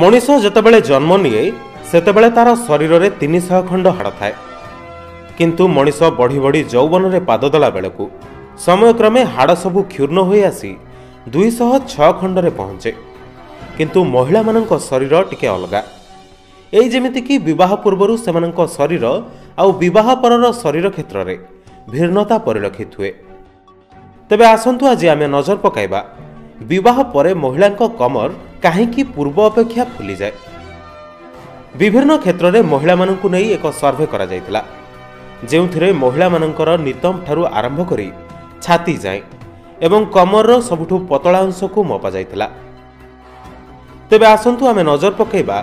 ମଣିଷ ଯେତେବେଳେ ଜନ୍ମ ନିଏ ସେତେବେଳେ ତାର ଶରୀରରେ ତିନିଶହ ଖଣ୍ଡ ହାଡ଼ ଥାଏ। କିନ୍ତୁ ମଣିଷ ବଢ଼ି ବଢ଼ି ଯୌବନରେ ପାଦ ଦେଲା ବେଳକୁ ସମୟକ୍ରମେ ହାଡ଼ ସବୁ କ୍ଷୁର୍ଣ୍ଣ ହୋଇ ଆସି ଦୁଇଶହ ଛଅ ଖଣ୍ଡରେ ପହଞ୍ଚେ। କିନ୍ତୁ ମହିଳାମାନଙ୍କ ଶରୀର ଟିକେ ଅଲଗା। ଏଇ ଯେମିତିକି ବିବାହ ପୂର୍ବରୁ ସେମାନଙ୍କ ଶରୀର ଆଉ ବିବାହ ପରର ଶରୀର କ୍ଷେତ୍ରରେ ଭିନ୍ନତା ପରିଲକ୍ଷିତ ହୁଏ। ତେବେ ଆସନ୍ତୁ ଆଜି ଆମେ ନଜର ପକାଇବା ବିବାହ ପରେ ମହିଳାଙ୍କ କମର କାହିଁକି ପୂର୍ବ ଅପେକ୍ଷା ଫୁଲିଯାଏ? ବିଭିନ୍ନ କ୍ଷେତ୍ରରେ ମହିଳାମାନଙ୍କୁ ନେଇ ଏକ ସର୍ଭେ କରାଯାଇଥିଲା। ଯେଉଁଥିରେ ମହିଳାମାନଙ୍କର ନିତମ ଠାରୁ ଆରମ୍ଭ କରି ଛାତି ଯାଏଁ ଏବଂ କମରର ସବୁଠୁ ପତଳା ଅଂଶକୁ ମପାଯାଇଥିଲା ତେବେ ଆସନ୍ତୁ ଆମେ ନଜର ପକାଇବା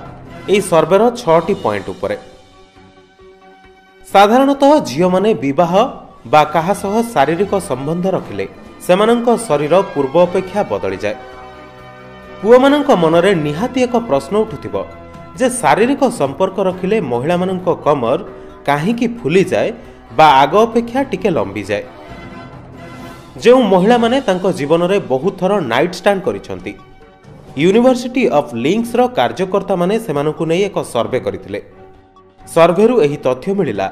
ଏହି ସର୍ଭେର ଛଅଟି ପଏଣ୍ଟ ଉପରେ। ସାଧାରଣତଃ ଝିଅମାନେ ବିବାହ ବା କାହା ସହ ଶାରୀରିକ ସମ୍ବନ୍ଧ ରଖିଲେ ସେମାନଙ୍କ ଶରୀର ପୂର୍ବ ଅପେକ୍ଷା ବଦଳିଯାଏ। ପୁଅମାନଙ୍କ ମନରେ ନିହାତି ଏକ ପ୍ରଶ୍ନ ଉଠୁଥିବ ଯେ ଶାରୀରିକ ସମ୍ପର୍କ ରଖିଲେ ମହିଳାମାନଙ୍କ କମର କାହିଁକି ଫୁଲିଯାଏ ବା ଆଗ ଅପେକ୍ଷା ଟିକେ ଲମ୍ବିଯାଏ? ଯେଉଁ ମହିଳାମାନେ ତାଙ୍କ ଜୀବନରେ ବହୁତ ଥର ନାଇଟ୍ ଷ୍ଟାଣ୍ଡ କରିଛନ୍ତି ୟୁନିଭର୍ସିଟି ଅଫ୍ ଲିଙ୍କ୍ସର କାର୍ଯ୍ୟକର୍ତ୍ତାମାନେ ସେମାନଙ୍କୁ ନେଇ ଏକ ସର୍ଭେ କରିଥିଲେ। ସର୍ଭେରୁ ଏହି ତଥ୍ୟ ମିଳିଲା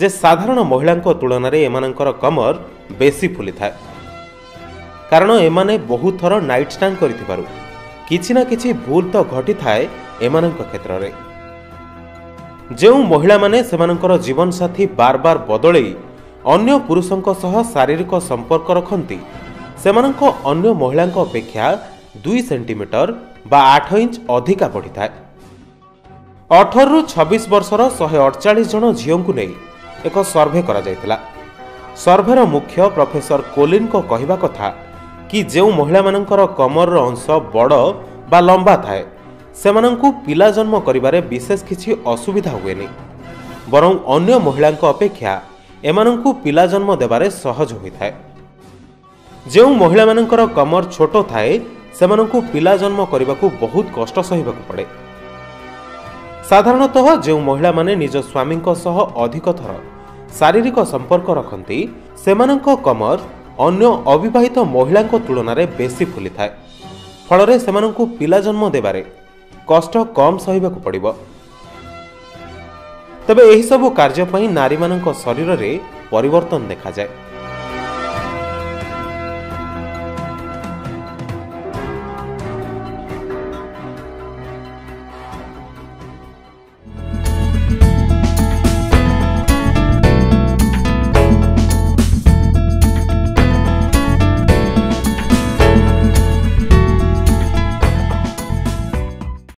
ଯେ ସାଧାରଣ ମହିଳାଙ୍କ ତୁଳନାରେ ଏମାନଙ୍କର କମର ବେଶୀ ଫୁଲିଥାଏ। କାରଣ ଏମାନେ ବହୁତ ଥର ନାଇଟ୍ ଷ୍ଟାଣ୍ଡ କରିଥିବାରୁ। କିଛି ନା କିଛି ଭୁଲ ତ ଘଟିଥାଏ ଏମାନଙ୍କ କ୍ଷେତ୍ରରେ। ଯେଉଁ ମହିଳାମାନେ ସେମାନଙ୍କର ଜୀବନସାଥୀ ବାର ବାର ବଦଳେଇ ଅନ୍ୟ ପୁରୁଷଙ୍କ ସହ ଶାରୀରିକ ସମ୍ପର୍କ ରଖନ୍ତି ସେମାନଙ୍କ ଅନ୍ୟ ମହିଳାଙ୍କ ଅପେକ୍ଷା ଦୁଇ ସେଣ୍ଟିମିଟର ବା ଆଠ ଇଞ୍ଚ ଅଧିକା ବଢ଼ିଥାଏ। ଅଠରରୁ ଛବିଶ ବର୍ଷର ଶହେ ଅଡ଼ଚାଳିଶ ଜଣ ଝିଅଙ୍କୁ ନେଇ ଏକ ସର୍ଭେ କରାଯାଇଥିଲା। ସର୍ଭେର ମୁଖ୍ୟ ପ୍ରଫେସର କୋଲିନ୍ଙ୍କ କହିବା କଥା କି ଯେଉଁ ମହିଳାମାନଙ୍କର କମରର ଅଂଶ ବଡ଼ ବା ଲମ୍ବା ଥାଏ ସେମାନଙ୍କୁ ପିଲା ଜନ୍ମ କରିବାରେ ବିଶେଷ କିଛି ଅସୁବିଧା ହୁଏନି। ବରଂ ଅନ୍ୟ ମହିଳାଙ୍କ ଅପେକ୍ଷା ଏମାନଙ୍କୁ ପିଲା ଜନ୍ମ ଦେବାରେ ସହଜ ହୋଇଥାଏ। ଯେଉଁ ମହିଳାମାନଙ୍କର କମର ଛୋଟ ଥାଏ ସେମାନଙ୍କୁ ପିଲା ଜନ୍ମ କରିବାକୁ ବହୁତ କଷ୍ଟ ସହିବାକୁ ପଡ଼େ। ସାଧାରଣତଃ ଯେଉଁ ମହିଳାମାନେ ନିଜ ସ୍ୱାମୀଙ୍କ ସହ ଅଧିକ ଥର ଶାରୀରିକ ସମ୍ପର୍କ ରଖନ୍ତି ସେମାନଙ୍କ କମର ଅନ୍ୟ ଅବିବାହିତ ମହିଳାଙ୍କ ତୁଳନାରେ ବେଶୀ ଫୁଲିଥାଏ। ଫଳରେ ସେମାନଙ୍କୁ ପିଲା ଜନ୍ମ ଦେବାରେ କଷ୍ଟ କମ୍ ସହିବାକୁ ପଡ଼ିବ। ତେବେ ଏହିସବୁ କାର୍ଯ୍ୟ ପାଇଁ ନାରୀମାନଙ୍କ ଶରୀରରେ ପରିବର୍ତ୍ତନ ଦେଖାଯାଏ।